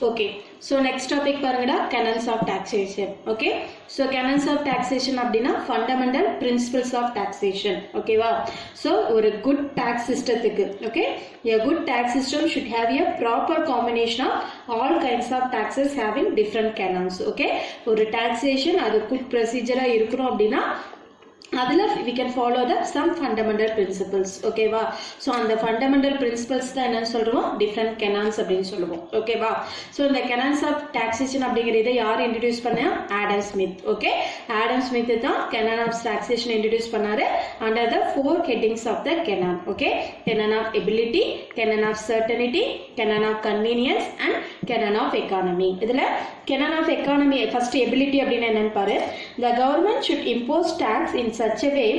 Okay so next topic பாருங்கடா canons of taxation okay so canons of taxation அப்படின்னா fundamental principles of taxation ஓகேவா so ஒரு good tax சிஸ்டத்துக்கு okay a good tax system should have a proper combination of all kinds of taxes having different canons okay ஒரு taxation அது good ப்ரொசீஜராக இருக்கணும் அப்படின்னா அதில் we can follow the some fundamental principles ஓகேவா so அந்த fundamental principles தான் என்னன்னு சொல்லுவோம் டிஃப்ரெண்ட் கெனான்ஸ் அப்படின்னு சொல்லுவோம் ஓகேவா ஸோ இந்த கெனான்ஸ் ஆஃப் டாக்ஸேஷன் அப்படிங்கிறத யார் இன்ட்ரடியூஸ் பண்ணா? Adam Smith okay Adam Smith தான் கெனான் ஆஃப் டாக்ஸேஷன் இன்ட்ரடியூஸ் பண்ணாரு. Under the four headings of the canon okay canon of ability canon of certainty canon of convenience and canon of economy இதில் canon of economy first ability அப்படின்னு என்னன்னு பாரு. The government should impose tax in such a way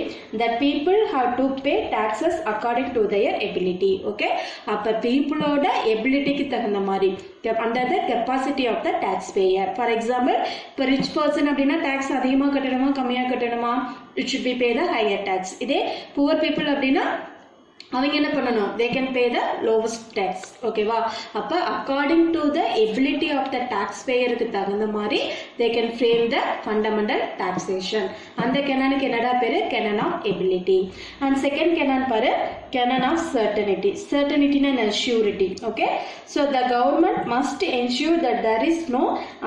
that people have to pay taxes according to their ability okay? அப்ப பீப்புளோட எபிலிட்டிக்கு தகுந்த மாதிரி under the capacity of the tax payer for example இப்போ rich person அப்படின்னா tax அதிகமாக கட்டணுமா கம்மியாக கட்டணுமா? It should be pay the higher tax இதே புவர் பீப்புள் அப்படின்னா அவங்க என்ன பண்ணணும்? They can pay the lowest tax ஓகேவா அப்போ according to the ability of the tax பேயருக்கு தகுந்த மாதிரி they can frame the fundamental taxation அந்த கெனானுக்கு என்னடா பேரு? Canon of ability and second canon பாரு canon of certainty சர்டனிட்டினா surety okay so the government must ensure that there is no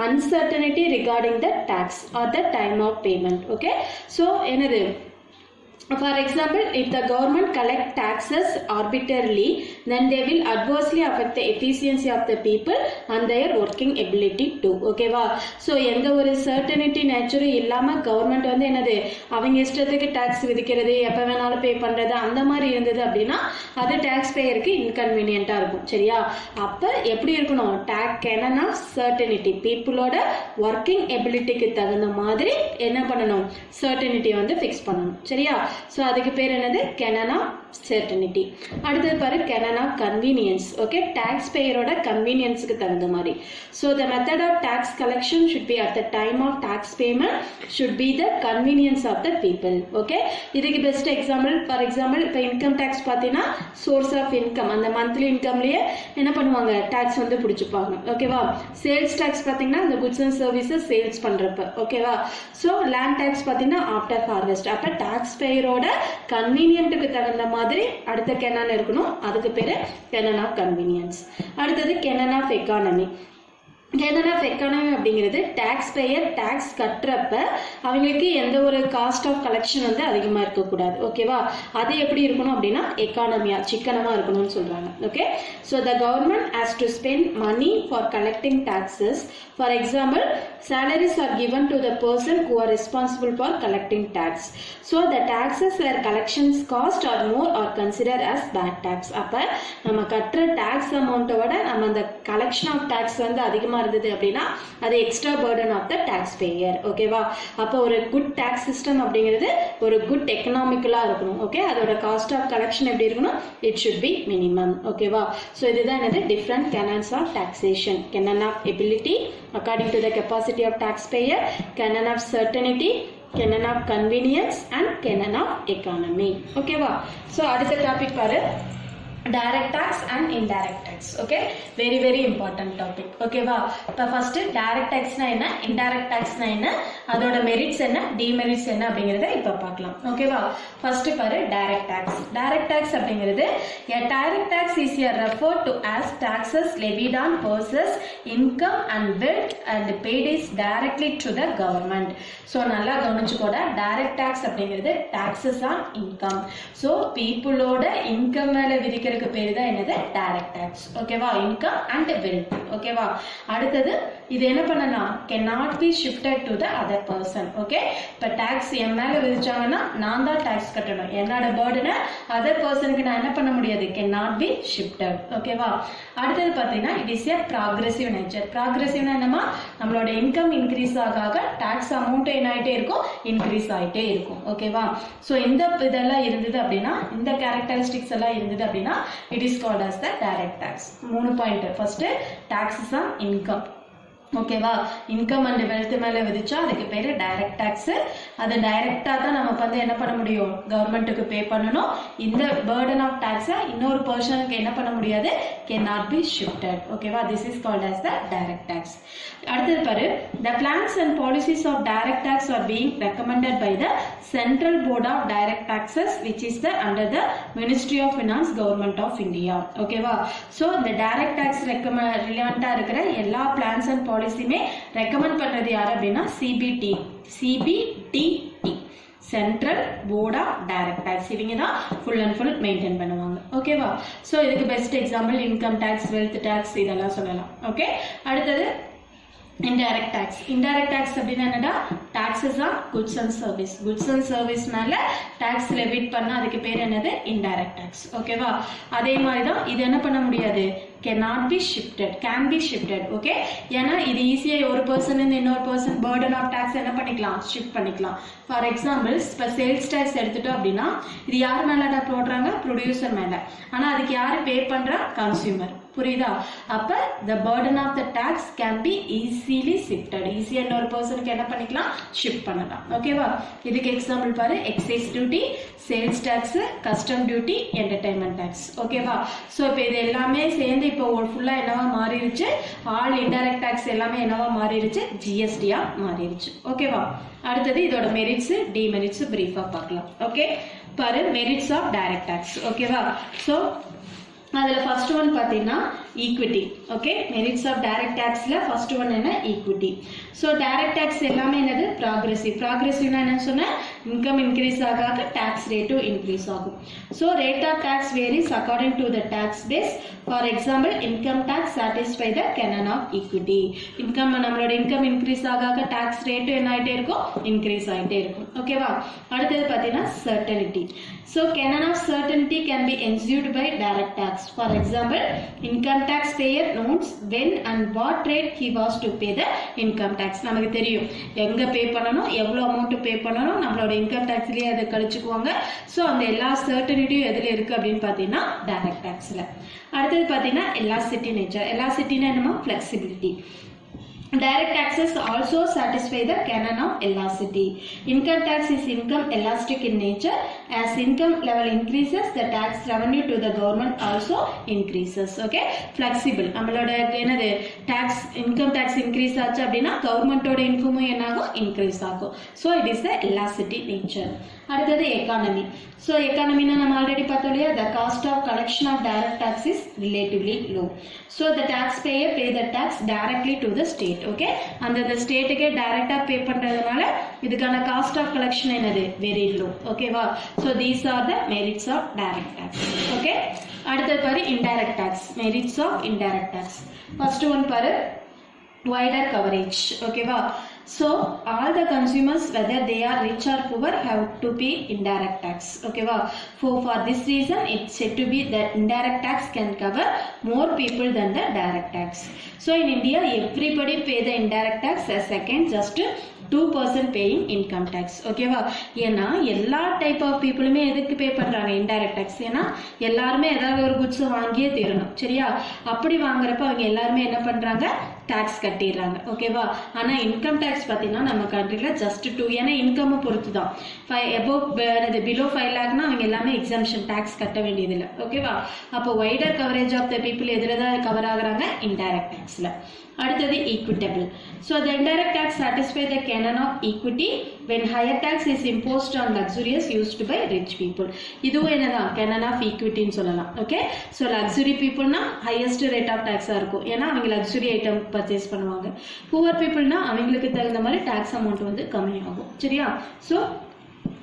uncertainty regarding the tax or the time of payment okay so என்னது? For example, if the government collect taxes arbitrarily, then they will adversely affect the efficiency of the people and their working ability too. ஓகேவா so எந்த ஒரு certainty நேச்சரும் இல்லாமல் government வந்து என்னது? அவங்க இஷ்டத்துக்கு tax விதிக்கிறது எப்போ வேணாலும் பே பண்ணுறது அந்த மாதிரி இருந்தது அப்படின்னா அது டேக்ஸ் பேயருக்கு இன்கன்வீனியண்ட்டாக இருக்கும். சரியா? அப்போ எப்படி இருக்கணும்? டேக் என்னன்னா சர்டனிட்டி பீப்புளோட ஒர்க்கிங் எபிலிட்டிக்கு தகுந்த மாதிரி என்ன பண்ணணும்? சர்டனிட்டி வந்து ஃபிக்ஸ் பண்ணணும். சரியா? ஸோ அதுக்கு பேர் என்னது? கெனனா சர்டனிட்டி அடுத்தது பாரு கெனனா கன்வீனியன்ஸ் ஓகே டேக்ஸ் பேயரோட கன்வீனியன்ஸுக்கு தகுந்த மாதிரி. So the method of tax collection should be at the time of tax payment should be the convenience of the people okay இதுக்கு பெஸ்ட் எக்ஸாம்பிள் ஃபார் எக்ஸாம்பிள் இப்போ இன்கம் டேக்ஸ் பார்த்தீங்கன்னா source of income அந்த monthly இன்கம்லேயே என்ன பண்ணுவாங்க? Tax வந்து பிடிச்சிப்பாங்க. ஓகேவா sales tax பார்த்தீங்கன்னா இந்த குட்ஸ் அண்ட் சர்வீசஸ் சேல்ஸ் பண்ணுறப்ப ஓகேவா ஸோ லேண்ட் டேக்ஸ் பார்த்தீங்கன்னா ஆஃப்டர் ஹார்வெஸ்ட் அப்போ டேக்ஸ் பேயரோட கன்வீனியன்ட்டுக்கு தகுந்த மாதிரி மாதிரி அடுத்த கெனான் இருக்கணும். அதுக்கு பேர் கெனன் ஆஃப் கன்வீனியன்ஸ் அடுத்தது canon of economy canon of economy அப்படிங்கிறது டேக்ஸ் பேயர் டேக்ஸ் கட்டுறப்ப அவங்களுக்கு எந்த ஒரு காஸ்ட் ஆஃப் கலெக்ஷன் வந்து அதிகமாக இருக்கக்கூடாது. ஓகேவா அது எப்படி இருக்கணும் அப்படின்னா எக்கானமியா சிக்கனமாக இருக்கணும்னு சொல்கிறாங்க okay so the government has to spend money for collecting taxes for example salaries are given to the person who are responsible for collecting tax. So the taxes where collections cost are more or consider as bad tax. அப்போ நம்ம கட்டுற tax அமௌண்ட்டை நம்ம அந்த collection of tax வந்து அதிகமாக இருந்தது அப்படின்னா அது extra burden of the tax payer ஓகேவா அப்போ ஒரு குட் டாக்ஸ் சிஸ்டம் அப்படிங்கிறது ஒரு குட் எக்கனாமிக்கலாக இருக்கணும். ஓகே அதோட காஸ்ட் ஆஃப் கலெக்ஷன் எப்படி இருக்கணும்? இட் ஷுட் பி மினிமம் ஓகேவா ஸோ இதுதான் என்னது? Different canons of taxation canon of ability according to capacity of tax payer canon of certainty canon of convenience and canon of economy. ஓகேவா so So, அடுத்த topic பாரு. Direct tax and indirect tax okay very very important topic ஓகேவா இப்போ first direct டேக்ஸ்னா என்ன? Indirect டேக்ஸ்னா என்ன? அதோட merits என்ன? Demerits என்ன? அப்படிங்கிறத இப்போ பார்க்கலாம் ஓகேவா ஃபர்ஸ்ட் பாரு டைரக்ட் டேக்ஸ் டைரக்ட் டேக்ஸ் அப்படிங்கிறது a direct tax is a referred to as taxes levied on persons income and wealth and paid is directly to the so நல்லா கவனிச்சுக்கோட டைரக்ட் டேக்ஸ் அப்படிங்கிறது டாக்ஸஸ் ஆன் இன்கம் ஸோ பீப்புளோட income மேலே விதிக்கிறதுக்கு பேர் தான் என்னது டைரக்ட் டேக்ஸ் ஓகேவா இன்கம் அண்ட் வெல்த் ஓகேவா அடுத்தது இது என்ன பண்ணலாம் can not be shifted to the other person okay இப்போ டாக்ஸ் என் மேலே விதிச்சாங்கன்னா நான் தான் டாக்ஸ் கட்டணும். என்னோட பேர்டனை அதர் பர்சனுக்கு நான் என்ன பண்ண முடியாது? கேன் நாட் பி ஷிஃப்டட் ஓகேவா அடுத்தது பார்த்தீங்கன்னா it is a progressive nature ப்ராக்ரெசிவ்னா என்னமா நம்மளோட இன்கம் இன்க்ரீஸ் ஆக ஆக டாக்ஸ் அமௌண்ட் என்ன ஆகிட்டே இருக்கும் இன்க்ரீஸ் ஆகிட்டே இருக்கும் ஓகேவா ஸோ இந்த இதெல்லாம் இருந்தது அப்படின்னா இந்த கேரக்டரிஸ்டிக்ஸ் எல்லாம் இருந்தது அப்படின்னா it is called as the direct tax மூணு point first taxes on income ஓகேவா இன்கம் அண்ட் வெல்த் மேலே விதிச்சா அதுக்கு பேர் டைரக்ட் டேக்ஸ் அது டைரக்டா தான் நமக்கு வந்து என்ன பண்ண முடியும்? கவர்மெண்ட்டுக்கு பே பண்ணணும். இந்த பேர்டன் ஆஃப் டேக்ஸை இன்னொரு பர்சனுக்கு என்ன பண்ண முடியாது? கேன் நாட் பி ஷிஃப்டட் ஓகேவா this is called as the direct tax அடுத்தது பாரு. The plans and policies of direct tax are being recommended by the central board of direct taxes which is the under the ministry of finance government of India ஓகேவா so இந்த direct tax recommend ரிலவெண்ட்டாக இருக்கிற எல்லா plans and பாலிசியுமே recommend பண்ணுறது யார் அப்படின்னா CBD CBDT central board of direct tax இவங்க தான் ஃபுல் அண்ட் ஃபுல் மெயின்டைன் பண்ணுவாங்க. ஓகேவா ஸோ இதுக்கு best example income tax wealth tax இதெல்லாம் சொல்லலாம். ஓகே அடுத்தது இன்டைரக்ட் டேக்ஸ் இன்டைரக்ட் டேக்ஸ் அப்படின்னா என்னடா taxes on goods and service goods and service மேல டாக்ஸ் லெவிட் பண்ண அதுக்கு பேர் என்னது? இன்டைரக்ட் டேக்ஸ் ஓகேவா அதே மாதிரி தான் இது என்ன பண்ண முடியாது? Can not be shifted can be shifted okay ஏன்னா இது ஈஸியாக ஒரு பர்சன் இருந்து இன்னொரு பர்சன் பேர்டன் ஆஃப் டாக்ஸ் என்ன பண்ணிக்கலாம்? ஷிஃப்ட் பண்ணிக்கலாம். ஃபார் எக்ஸாம்பிள் இப்போ சேல்ஸ் டேக்ஸ் எடுத்துட்டோம் அப்படின்னா இது யார் மேலே போடுறாங்க? ப்ரொடியூசர் மேலே. ஆனால் அதுக்கு யார் பே பண்ணுறா கன்சியூமர் புரியுதா? அப்ப the burden of the tax can be easily shifted ஈஸியா இன்னொரு பர்சனுக்கு என்ன பண்ணிக்கலாம்? ஷிஃப்ட் பண்ணலாம். ஓகேவா இதுக்கு எக்ஸாம்பிள் பாரு. Excise duty sales tax custom duty entertainment tax ஓகேவா ஸோ இப்போ இது எல்லாமே சேர்ந்து இப்போ ஃபுல்லா என்னவா மாறிடுச்சு? ஆல் இன்டைரக்ட் டேக்ஸ் எல்லாமே என்னவா மாறிடுச்சு? ஜிஎஸ்டியா மாறிடுச்சு. ஓகேவா அடுத்தது இதோட மெரிட்ஸ் டிமெரிட்ஸ் பிரீஃபா பார்க்கலாம். ஓகே பாரு மெரிட்ஸ் ஆஃப் டைரக்ட் டேக்ஸ் ஓகேவா ஸோ அதில் ஃபர்ஸ்ட் ஒன் பார்த்தீங்கன்னா equity okay merits of direct டேக்ஸில் first one என்ன? ஈக்விட்டி ஸோ டைரக்ட் டேக்ஸ் எல்லாமே என்னது? ப்ராக்ரெசிவ் ப்ராக்ரெசிவ்னா என்ன சொன்னேன். இன்கம் இன்க்ரீஸ் ஆக ஆக டாக்ஸ் ரேட்டும் இன்க்ரீஸ் ஆகும் so rate of tax varies according to the tax base for example income tax satisfy the canon of equity income நம்மளோட இன்கம் இன்க்ரீஸ் ஆக ஆக டாக்ஸ் ரேட்டும் என்ன ஆயிட்டே இருக்கும் இன்க்ரீஸ் ஆயிட்டே இருக்கும் ஓகேவா அடுத்தது பார்த்தீங்கன்னா certainty so canon of certainty can be ensued by direct tax. For example, income taxpayer knows when and what rate he was to pay the income tax. நமக்கு தெரியும். எங்க பே பண்ணணும் எவ்வளவு அமௌண்ட் பே பண்ணணும் நம்மளோட இன்கம் டேக்ஸ்லயே அதை கழிச்சுக்குவாங்க. ஸோ அந்த எல்லா சர்டனிட்டியும் எதுல இருக்கு அப்படின்னு பார்த்தீங்கன்னா டைரக்ட் டேக்ஸ்ல அடுத்தது பார்த்தீங்கன்னா எலாசிட்டி நேச்சர் எலாசிட்டினா என்னமா flexibility Direct taxes also satisfy the canon of elasticity. Income tax is income elastic in nature. As income level increases, the tax revenue to the government also increases. Okay, flexible. நம்மளோட என்னது tax income tax increase ஆச்சு அப்படின்னா கவர்மெண்டோட இன்கமும் என்னாகும்? Increase ஆகும். So it is the elasticity nature. அடுத்தது economy so எக்கானமினா நம்ம ஆல்ரெடி பார்த்தோம் இல்லையா? The cost of collection of direct tax is relatively low so the tax payer pay the tax directly to the state okay அந்த ஸ்டேட்டுக்கே டைரக்டாக pay பண்ணுறதுனால இதுக்கான காஸ்ட் ஆஃப் கலெக்ஷன் என்னது? வெரி லோ ஓகேவா so these are the merits of direct tax okay அடுத்தது பாரு indirect tax merits of indirect tax first one பாரு wider coverage ஓகேவா So all the consumers whether they are rich or poor have to pay indirect tax Okay, wow. for for this reason it's said to be that indirect tax can cover more people than the direct tax so in india everybody pay the indirect tax as second just two percent paying income tax ஓகேவா ஏன்னா எல்லா type of பீப்புளுமே எதுக்கு பே பண்ணுறாங்க indirect tax ஏன்னா எல்லாருமே ஏதாவது ஒரு goods வாங்கியே தீரணும் சரியா அப்படி வாங்குறப்ப அவங்க எல்லாருமே என்ன பண்ணுறாங்க டேக்ஸ் கட்டிடுறாங்க ஓகேவா ஆனால் இன்கம் டேக்ஸ் பார்த்தீங்கன்னா நம்ம கண்ட்ரியில் ஜஸ்ட் டூ ஏன்னா இன்கம் பொறுத்து தான் ஃபைவ் எபோவ் பிலோ ஃபைவ் லேக்னா அவங்க எல்லாமே எக்ஸாம்ஷன் டேக்ஸ் கட்ட வேண்டியதில்லை ஓகேவா அப்போ wider coverage of the people எதில் தான் கவர் ஆகுறாங்க இன்டைரக்ட் டேக்ஸில் அடுத்தது equitable. So the indirect tax satisfy the canon of equity when higher tax is imposed on luxurious used by rich people. இதுவும் என்னதான்? Canon of equityன்னு சொல்லலாம். So luxury people பீப்புள்னா highest rate of tax இருக்கும். ஏன்னா அவங்க luxury item purchase பண்ணுவாங்க. Poor people பீப்புள்னா அவங்களுக்கு தகுந்த மாதிரி டேக்ஸ் அமௌண்ட் வந்து கம்மியாகும். சரியா? So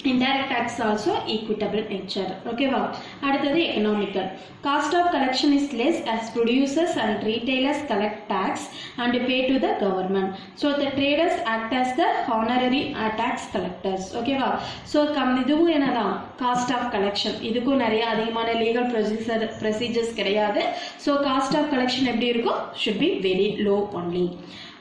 indirect tax also equitable nature ஓகேவா அடுத்தது economical cost of collection is less as producers and retailers collect tax and pay to the government so the traders act as the honorary uh, tax collectors ஓகேவா so கம் இதுவும் என்னதான் cost of collection இதுக்கும் நிறைய அதிகமான legal procedure procedures கிடையாது so cost of collection எப்படி இருக்கும் should be very low only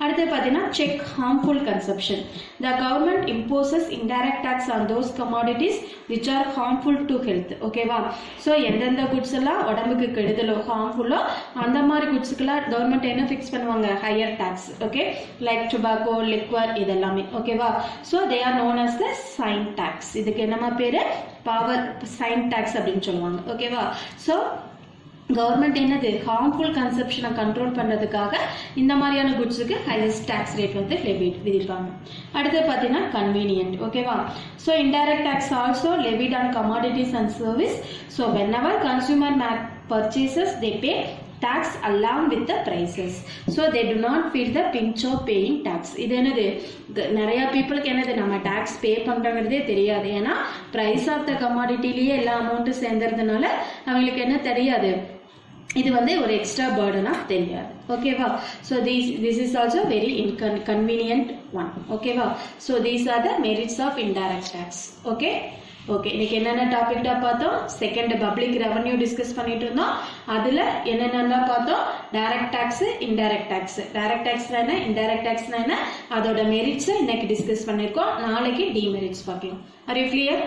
அடுத்து பார்த்தீங்கன்னா check harmful consumption the government imposes indirect tax on those commodities which are harmful to health ஓகேவா so எந்தெந்த குட்ஸ் எல்லாம் உடம்புக்கு கெடுதலோ ஹார்ம்ஃபுல்லோ அந்த மாதிரி குட்ஸுக்கெல்லாம் கவர்மெண்ட் என்ன ஃபிக்ஸ் பண்ணுவாங்க? Higher tax okay like tobacco liquor இதெல்லாமே. ஓகேவா so they are known as the sin tax இதுக்கு என்னமா பேர்? பவர் சைன் டேக்ஸ் அப்படின்னு சொல்லுவாங்க. ஓகேவா ஸோ கவர்மெண்ட் என்னது? ஹார்ம்ஃபுல் கன்செப்ஷனை கண்ட்ரோல் பண்ணுறதுக்காக இந்த மாதிரியான குட்ஸுக்கு ஹையஸ்ட் டேக்ஸ் ரேட் வந்து லெவிட் விதிப்பாங்க. அடுத்து பார்த்தீங்கன்னா கன்வீனியன்ட் ஓகேவா so indirect tax also levied on commodities and service so when our consumer make purchases they pay tax along with the prices. So they do not feel the pinch of paying tax. இது என்னது? நிறைய பீப்புளுக்கு என்னது? நம்ம tax பே பண்றோங்கிறதே தெரியாது. ஏன்னா price of the கமாடிட்டிலேயே எல்லா அமௌண்ட்டும் சேர்ந்ததுனால அவங்களுக்கு என்ன தெரியாது? இது வந்து ஒரு எக்ஸ்ட்ரா பேர்டனா தெரியாது ஓகேவா so these this is also very இன்கன் convenient one ஓகேவா so these are the merits of indirect tax okay okay இன்னைக்கு என்னென்ன டாபிக்டா பார்த்தோம்? செகண்ட் பப்ளிக் ரெவன்யூ டிஸ்கஸ் பண்ணிட்டு இருந்தோம். அதுல என்னென்னலாம் பார்த்தோம்? Direct tax indirect tax direct டாக்ஸ்னா என்ன? இன்டைரக்ட் டாக்ஸ்னா என்ன? அதோட மெரிட்ஸ் இன்னைக்கு டிஸ்கஸ் பண்ணிருக்கோம். நாளைக்கு டிமெரிட்ஸ் பார்க்கலாம். Are you clear